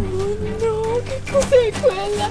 Oh no, che cos'è quella?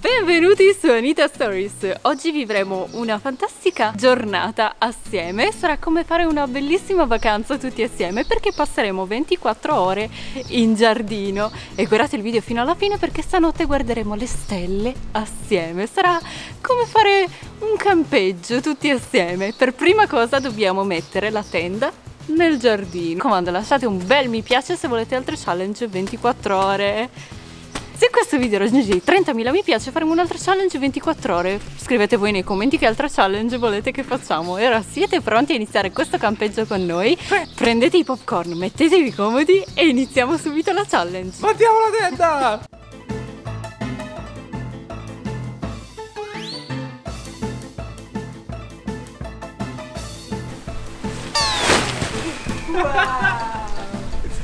Benvenuti su Anita Stories. Oggi vivremo una fantastica giornata assieme. Sarà come fare una bellissima vacanza tutti assieme perché passeremo 24 ore in giardino. E guardate il video fino alla fine perché stanotte guarderemo le stelle assieme. Sarà come fare un campeggio tutti assieme. Per prima cosa dobbiamo mettere la tenda nel giardino. Mi raccomando, lasciate un bel mi piace se volete altre challenge 24 ore. Se questo video raggiunge i 30.000 mi piace faremo un'altra challenge 24 ore. Scrivete voi nei commenti che altra challenge volete che facciamo. E ora siete pronti a iniziare questo campeggio con noi? Prendete i popcorn, mettetevi comodi e iniziamo subito la challenge. Battiamo la tenda!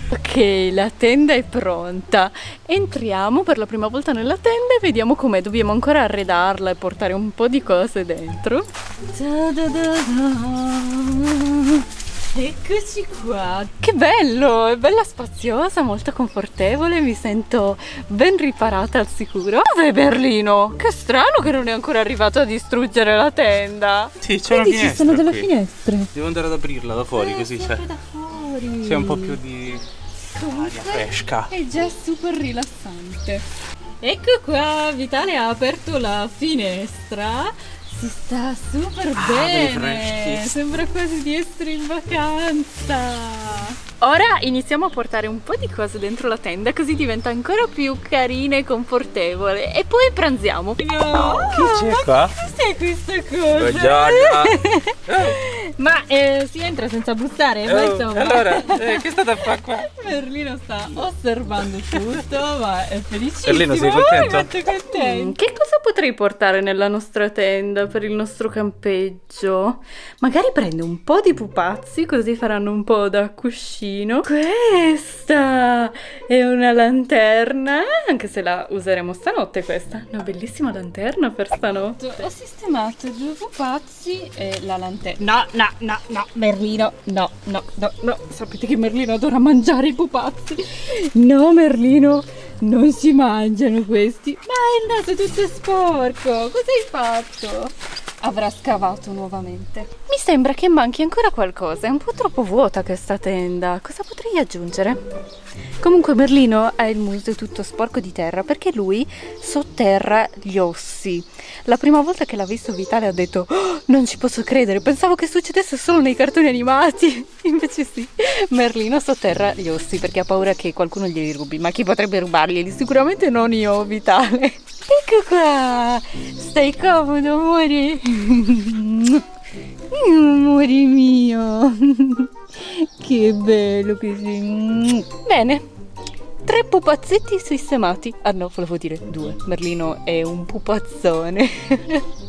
Ok, la tenda è pronta. Entriamo per la prima volta nella tenda e vediamo com'è. Dobbiamo ancora arredarla e portare un po' di cose dentro. Eccoci qua. Che bello, è bella spaziosa, molto confortevole, mi sento ben riparata al sicuro. Dov'è Berlino? Che strano che non è ancora arrivato a distruggere la tenda. Sì, c'è una Vedi, ci finestra sono delle qui. finestre. Devo andare ad aprirla da fuori Eh, così c'è, da fuori. C'è un po' più di aria fresca. È già super rilassante. Ecco qua, Vitale ha aperto la finestra. Si sta super belli bene. Sembra quasi di essere in vacanza. Ora iniziamo a portare un po' di cose dentro la tenda così diventa ancora più carina e confortevole. E poi pranziamo. Chi c'è qua? Cos'è questa cosa? Buongiorno. Ma eh, si entra senza bussare, ma Oh, insomma. allora, eh, che state a fare qua? Merlino sta osservando tutto, ma è felicissimo. Merlino, sei contento? Oh, molto contento. Che cosa potrei portare nella nostra tenda per il nostro campeggio? Magari prendo un po' di pupazzi, così faranno un po' da cuscino. Questa è una lanterna, anche se la useremo stanotte questa. Una bellissima lanterna per stanotte. Ho sistemato due pupazzi e la lanterna. No, no, no, no, Merlino, no, no, no, no. Sapete che Merlino adora mangiare i pupazzi. No, Merlino, non si mangiano questi. Ma il è tutto sporco. Cosa hai fatto? Avrà scavato nuovamente. Mi sembra che manchi ancora qualcosa. È un po' troppo vuota questa tenda. Cosa potrei aggiungere? Comunque Merlino ha il muso tutto sporco di terra perché lui sotterra gli ossi. La prima volta che l'ha visto Vitale ha detto "Oh, non ci posso credere, pensavo che succedesse solo nei cartoni animati. Invece sì, Merlino sotterra gli ossi perché ha paura che qualcuno glieli rubi. Ma chi potrebbe rubarglieli? Sicuramente non io, Vitale. Ecco qua, stai comodo, amore. Amore mio, che bello che sei. Bene, tre pupazzetti sistemati. Ah no, volevo dire due. Merlino è un pupazzone.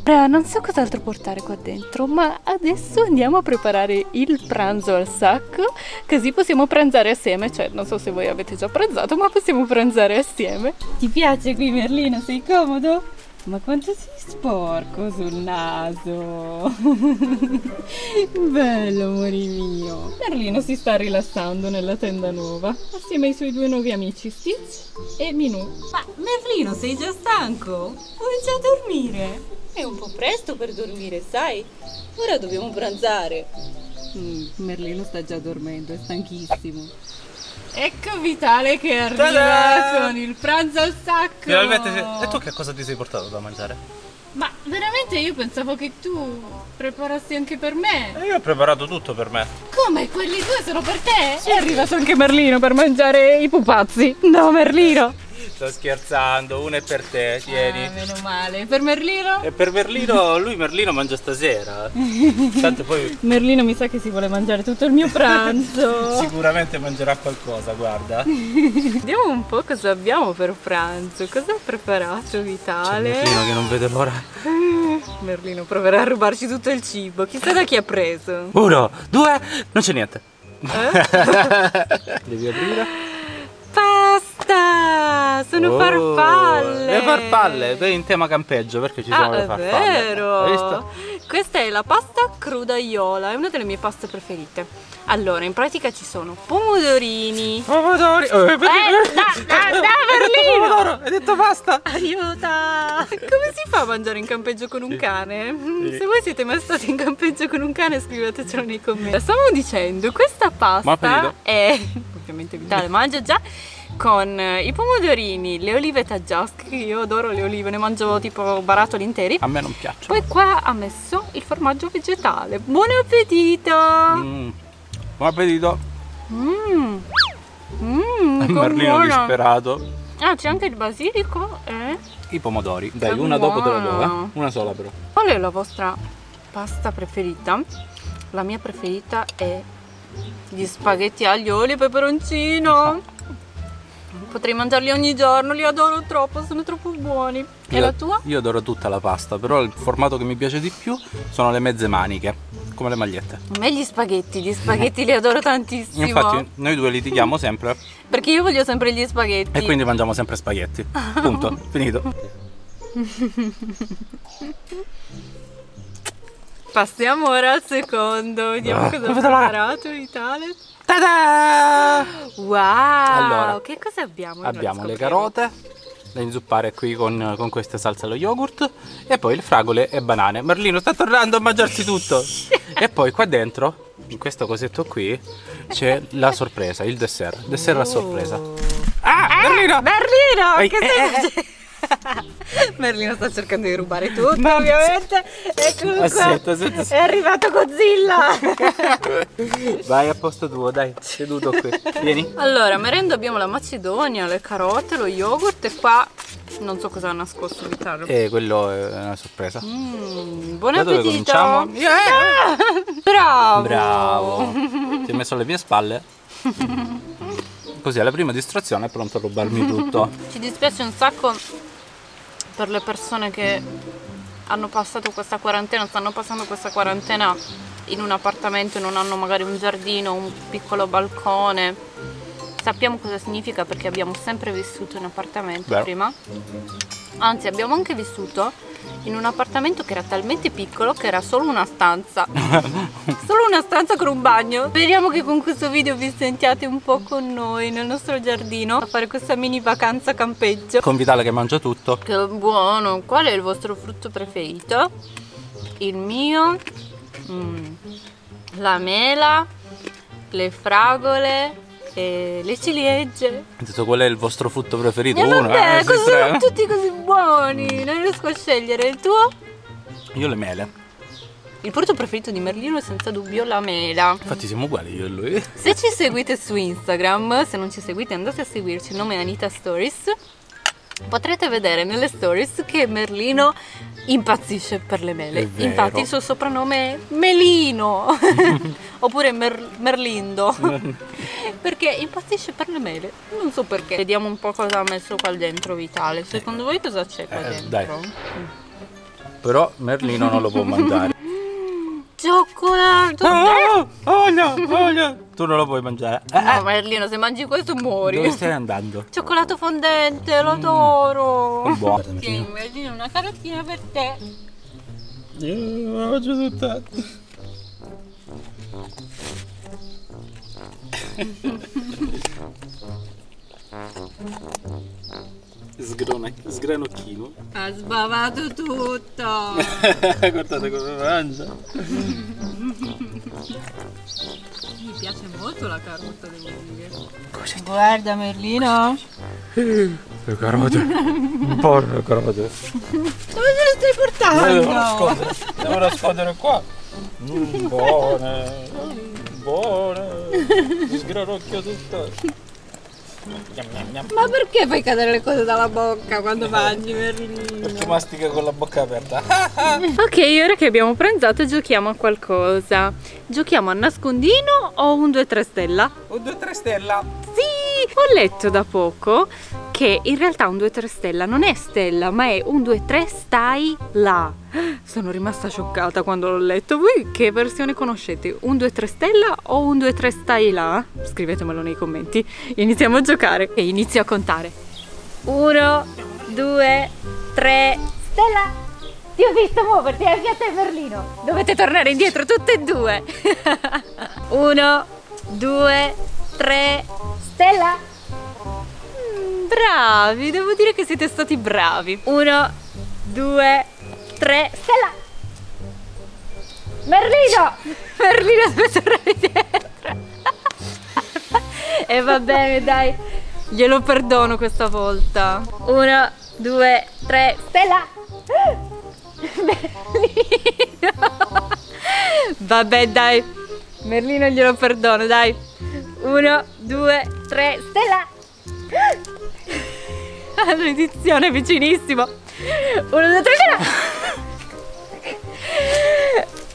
Ora, non so cos'altro portare qua dentro, ma adesso andiamo a preparare il pranzo al sacco, così possiamo pranzare assieme. Cioè, non so se voi avete già pranzato, ma possiamo pranzare assieme. Ti piace qui, Merlino? Sei comodo? Ma quanto sei sporco sul naso! Bello, amore mio! Merlino si sta rilassando nella tenda nuova, assieme ai suoi due nuovi amici, Stitch e Minù. Ma Merlino, sei già stanco? Vuoi già dormire? È un po' presto per dormire, sai? Ora dobbiamo pranzare. Mm, Merlino sta già dormendo, è stanchissimo. Ecco Vitale che arriva Ta-da! con il pranzo al sacco. Finalmente, e tu che cosa ti sei portato da mangiare? Ma veramente io pensavo che tu preparassi anche per me. E io ho preparato tutto per me. Come? Quelli due sono per te? È arrivato anche Merlino per mangiare i pupazzi. No, Merlino. Sto scherzando, uno è per te, tieni. Ah, meno male. Per Merlino? E per Merlino, lui Merlino mangia stasera. Tanto poi Merlino mi sa che si vuole mangiare tutto il mio pranzo. sicuramente mangerà qualcosa, guarda. Vediamo un po' cosa abbiamo per pranzo. Cosa ha preparato Vitale? Merlino che non vede l'ora. Merlino proverà a rubarci tutto il cibo. Chissà da chi ha preso. Uno, due, non c'è niente. Eh? Devi aprire? Pasta! Ah, sono Oh, farfalle. Le farfalle, beh, in tema campeggio perché ci sono Ah, le è farfalle. vero. Hai visto? Questa è la pasta crudaiola, è una delle mie paste preferite. Allora, in pratica ci sono pomodorini. Pomodori. Eh, Eh, da, da, da, Berlino! Hai detto basta? Aiuta! Come si fa a mangiare in campeggio con un Sì. cane? Sì. Se voi siete mai stati in campeggio con un cane scrivetecelo nei commenti. Stavo dicendo, questa pasta è ovviamente vitale, mangio già con eh, i pomodorini, le olive taggiasche, io adoro le olive, ne mangio tipo barattoli interi. A me non piacciono. Poi qua ha messo il formaggio vegetale. Buon appetito! Mm. Buon appetito. Mmm. Mmm, Merlino buona. disperato. Ah, c'è anche il basilico e... I pomodori. Dai, Che una dopo te la do, eh. Una sola però. Qual è la vostra pasta preferita? La mia preferita è gli spaghetti aglio, olio e peperoncino. Potrei mangiarli ogni giorno, li adoro troppo, sono troppo buoni. E Io- la tua? Io adoro tutta la pasta, però il formato che mi piace di più sono le mezze maniche, come le magliette. A me gli spaghetti, gli spaghetti li adoro tantissimo. Infatti noi due litighiamo sempre Perché io voglio sempre gli spaghetti. e quindi mangiamo sempre spaghetti. Punto, finito. Passiamo ora al secondo. Vediamo Ah, cosa l'ora. preparato Vitale. Ta-da! Wow! Allora, che cosa abbiamo? Abbiamo le carote da inzuppare qui con, con queste salse allo yogurt e poi le fragole e banane. Merlino sta tornando a mangiarsi tutto. e poi qua dentro, in questo cosetto qui, c'è la sorpresa, il dessert. Dessert a sorpresa. Ah, Merlino! Merlino! Ehi, che eh, stai eh, eh. Merlino sta cercando di rubare tutto, ovviamente. Eccolo. Aspetta, aspetta, aspetta. È arrivato Godzilla. Vai a posto tuo, dai, seduto qui. Vieni. allora, merenda abbiamo la macedonia, le carote, lo yogurt e qua non so cosa ha nascosto Vitale. E quello è una sorpresa. Mm, buon Da dove appetito. cominciamo? Yeah! Bravo. Bravo. Ti hai messo alle mie spalle? Così alla prima distrazione è pronto a rubarmi tutto. Ci dispiace un sacco per le persone che hanno passato questa quarantena, stanno passando questa quarantena in un appartamento e non hanno magari un giardino, un piccolo balcone. Sappiamo cosa significa perché abbiamo sempre vissuto in appartamento Vero. prima. Anzi, abbiamo anche vissuto in un appartamento che era talmente piccolo che era solo una stanza. solo una stanza con un bagno. Speriamo che con questo video vi sentiate un po' con noi nel nostro giardino a fare questa mini vacanza campeggio. Con Vitale che mangia tutto. Che buono! Qual è il vostro frutto preferito? Il mio? mm, la mela, le fragole e le ciliegie. Detto qual è il vostro frutto preferito? E Uno, vabbè, eh, sì, cosa tre. sono tutti così buoni? Non riesco a scegliere. Il tuo? Io le mele. Il frutto preferito di Merlino è senza dubbio la mela. Infatti siamo uguali io e lui. Se ci seguite su Instagram, se non ci seguite andate a seguirci, il nome è Anita Stories. Potrete vedere nelle stories che Merlino impazzisce per le mele. Infatti il suo soprannome è Melino oppure Mer- Merlindo perché impazzisce per le mele. Non so perché. Vediamo un po' cosa ha messo qua dentro Vitale. Secondo voi cosa c'è qua Eh, dentro? dai. Però Merlino non lo può mangiare. Cioccolato! Oh, oh no, oh no. Tu non lo puoi mangiare. Eh, No, eh. Merlino, se mangi questo muori. Dove stai andando? Cioccolato fondente, lo adoro. Che buono. Tieni, Merlino, una carotina per te. Io la mangio tutta. Sgrona, sgranocchino. Ha sbavato tutto. Guardate come mangia. Mi piace molto la carota, devo dire. Guarda, Merlino. Le carote. Buone le carote. Dove te le stai portando? nascondere. Devo nascondere qua. Mm, buone. Buone. Sgranocchio tutto. Ma perché fai cadere le cose dalla bocca quando mangi, Merlino? Perché mastica con la bocca aperta. Ok, ora che abbiamo pranzato giochiamo a qualcosa. Giochiamo a nascondino o un 2-3 stella? Un 2-3 stella. Sì, ho letto da poco che in realtà un 2-3 stella non è stella, ma è un 2-3 stai là. Sono rimasta scioccata quando l'ho letto. Voi che versione conoscete? Un 2-3 stella o un 2-3 stai là? Scrivetemelo nei commenti. Iniziamo a giocare e inizio a contare. Uno, due, tre. Stella! Ti ho visto muoverti, hai fiato il Merlino. Dovete tornare indietro tutte e due. Uno, due, tre. Stella! Bravi, devo dire che siete stati bravi. Uno, due, tre. Stella! Merlino! Merlino tornare dietro. e va bene, dai. Glielo perdono questa volta. Uno, due, tre. Stella! Merlino! Vabbè, dai. Merlino glielo perdono, dai. Uno, due, tre. Stella! All'edizione vicinissimo. Uno, due, tre, stella!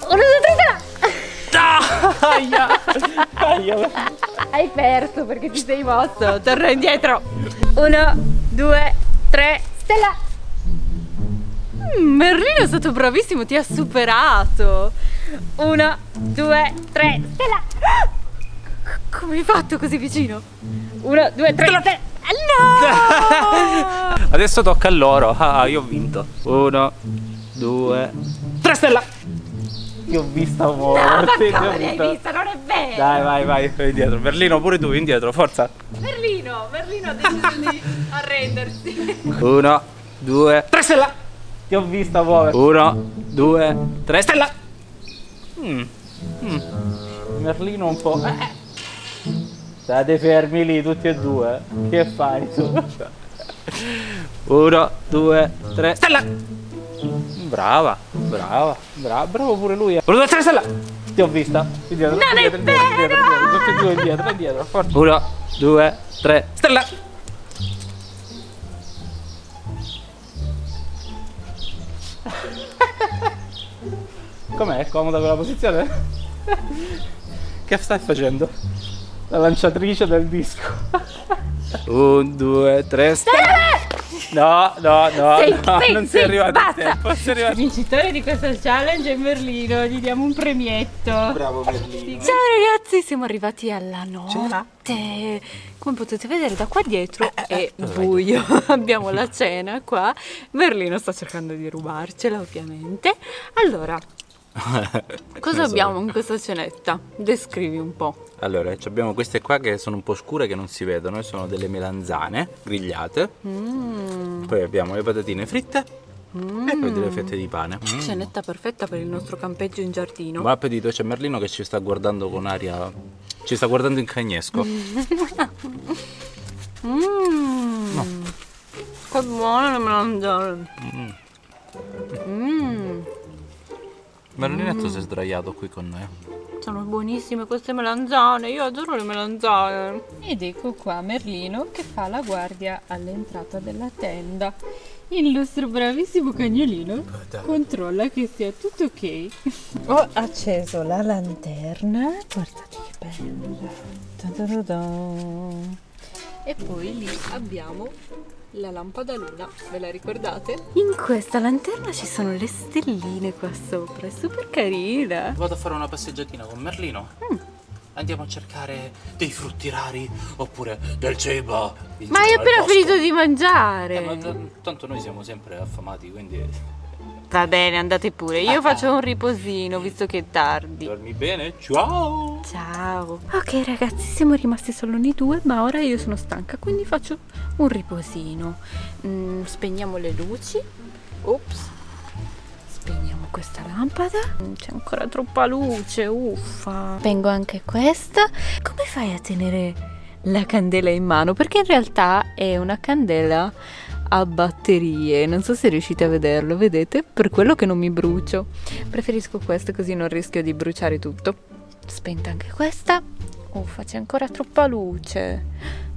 Uno, due, tre, stella! Aia! Aia! Hai perso perché ti sei mosso. Torna indietro. Uno, due, tre. Stella! Mm, Merlino è stato bravissimo, ti ha superato. Uno, due, tre. Stella! Come hai fatto così vicino? Uno, due, tre. Stella! No! Adesso tocca a loro. Ah, io ho vinto. Uno, due, tre stella! Ti ho vista No, ma muoverti. ti ho come l'hai vista. vista? Non è vero! Dai, vai, vai, vai indietro. Berlino, pure tu, indietro, forza. Merlino, Merlino ha deciso di arrendersi. Uno, due, tre stella! Ti ho vista muovere. Uno, due, tre stella! Mm. Mm. Merlino un po'. Eh. State fermi lì tutti e due. Che fai tu? Uno, due, tre, stella! Brava, brava, brava, bravo pure lui. eh. Uno, due, tre, stella! Ti ho vista. Indietro, Non è indietro, indietro, indietro, vero! indietro, tutti e due indietro, indietro, forza. Uno, due, tre, stella! Com'è? È comoda quella posizione? che stai facendo? La lanciatrice del disco. Un, due, tre, stelle! No, no, no, Sì, no, sì, non sì, sei arrivato basta. tempo. Sei arrivato... Vincitore di questo challenge è Merlino, gli diamo un premietto. Bravo Merlino. Ciao ragazzi, siamo arrivati alla notte. Come potete vedere da qua dietro è buio. Abbiamo la cena qua. Merlino sta cercando di rubarcela, ovviamente. Allora, cosa abbiamo in questa cenetta? Descrivi un po'. Allora, abbiamo queste qua che sono un po' scure che non si vedono, sono delle melanzane grigliate. Mm, Poi abbiamo le patatine fritte e poi delle fette di pane. Mm. cenetta perfetta per il nostro campeggio in giardino. Buon appetito, c'è Merlino che ci sta guardando con aria. Ci sta guardando in cagnesco. Mmm. Che buone le melanzane. Mmm. Merlinetto si è sdraiato qui con noi. Sono buonissime queste melanzane, io adoro le melanzane. Ed ecco qua Merlino che fa la guardia all'entrata della tenda. Il nostro bravissimo cagnolino controlla che sia tutto ok. Ho acceso la lanterna, guardate che bella. E poi lì abbiamo la lampada luna, ve la ricordate? In questa lanterna ci sono le stelline qua sopra, è super carina. Vado a fare una passeggiatina con Merlino. Andiamo a cercare dei frutti rari oppure del cibo. Ma hai appena bosco. finito di mangiare. Eh, ma t- tanto noi siamo sempre affamati, quindi Va bene, andate pure. Io faccio un riposino visto che è tardi. dormi bene. Ciao! Ciao. Ok ragazzi, siamo rimasti solo noi due, ma ora io sono stanca, quindi faccio un riposino. Mm, spegniamo le luci. Ops. Spegniamo questa lampada. C'è ancora troppa luce, uffa. Spengo anche questa. Come fai a tenere la candela in mano? Perché in realtà è una candela a batterie. Non so se riuscite a vederlo, vedete? Per quello che non mi brucio. Preferisco questo così non rischio di bruciare tutto. Spenta anche questa. Uffa, c'è ancora troppa luce.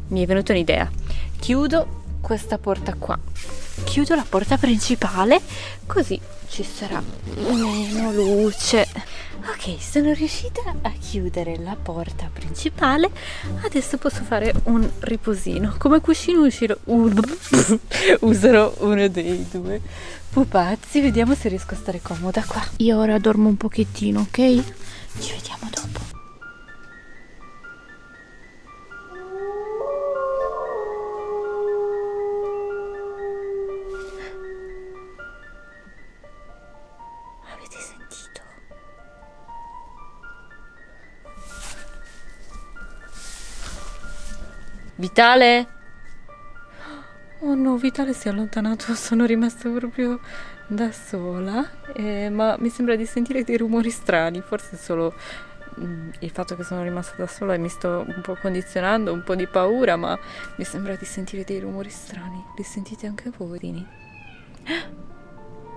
Mi è venuta un'idea. Chiudo questa porta qua. Chiudo la porta principale, così ci sarà meno luce. Ok, sono riuscita a chiudere la porta principale. Adesso posso fare un riposino. Come cuscino uscirò, userò uno dei due pupazzi. Vediamo se riesco a stare comoda qua. Io ora dormo un pochettino, ok? Ci vediamo dopo. Vitale? Oh no, Vitale si è allontanato, sono rimasta proprio da sola, eh, ma mi sembra di sentire dei rumori strani, forse solo mm, il fatto che sono rimasta da sola e mi sto un po' condizionando, un po' di paura, ma mi sembra di sentire dei rumori strani. Li sentite anche voi, Rini?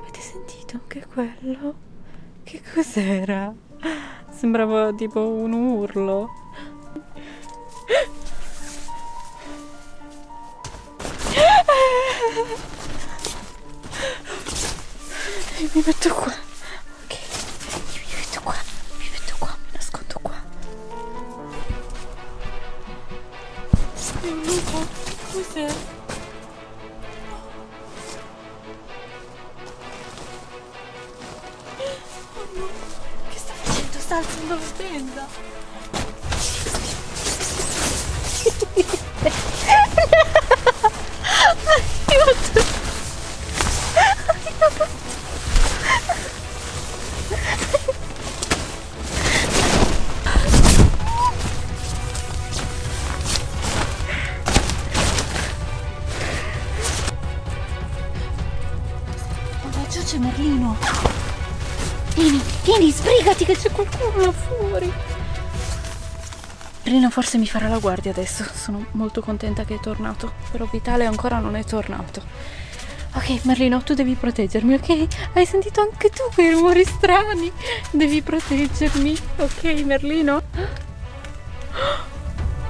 Avete sentito anche quello? Che cos'era? Sembrava tipo un urlo. Mi metto qua. Merlino forse mi farà la guardia adesso. Sono molto contenta che è tornato. Però Vitale ancora non è tornato. Ok, Merlino, tu devi proteggermi, ok? Hai sentito anche tu quei rumori strani? Devi proteggermi, ok, Merlino?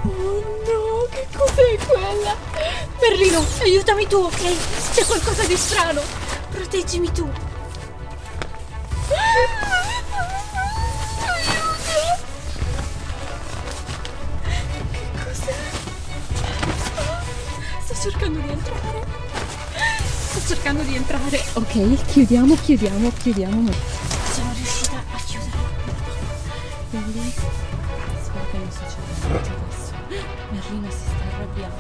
Oh no, che cos'è quella? Merlino, aiutami tu, ok? C'è qualcosa di strano. Proteggimi tu. Cercando di entrare. Sto cercando di entrare. Ok, chiudiamo, chiudiamo, chiudiamo. Sono riuscita a chiudere. Quindi spero che non succeda niente adesso. Merlino si sta arrabbiando.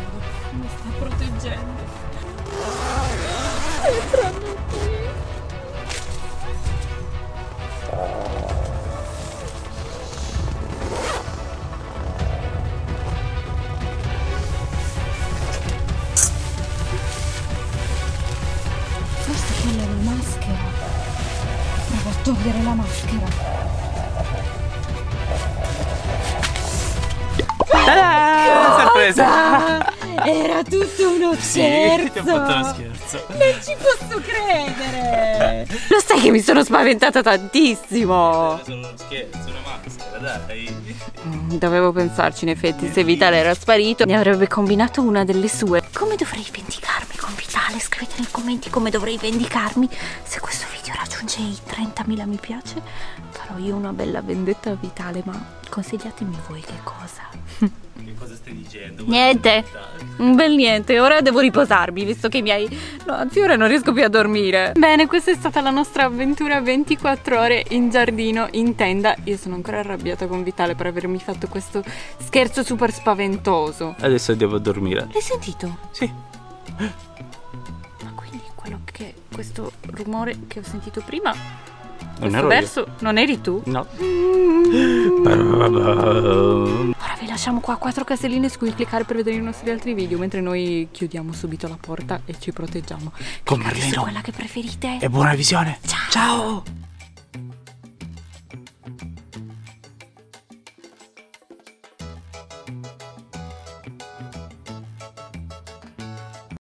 Uno Sì, ti scherzo. ho fatto uno scherzo. Non ci posso credere. Lo sai che mi sono spaventata tantissimo. Era solo uno scherzo, una maschera, dai. Mm, Dovevo pensarci, in effetti, se Vitale era sparito, ne avrebbe combinato una delle sue. Come dovrei vendicarmi con Vitale? Scrivete nei commenti come dovrei vendicarmi. Se questo video raggiunge i 30.000 mi piace, farò io una bella vendetta a Vitale, ma consigliatemi voi che cosa. Cosa stai dicendo? Niente, un bel niente, ora devo riposarmi visto che mi hai... No, anzi ora non riesco più a dormire. Bene, questa è stata la nostra avventura 24 ore in giardino, in tenda. Io sono ancora arrabbiata con Vitale per avermi fatto questo scherzo super spaventoso. Adesso a dormire. L'hai sentito? Sì. Ma quindi quello che... questo rumore che ho sentito prima... Non questo ero io. verso non eri tu? No. Ora vi lasciamo qua quattro caselline su cui cliccare per vedere i nostri altri video mentre noi chiudiamo subito la porta e ci proteggiamo. Con Merlino. quella che preferite. E buona visione. Ciao. Ciao.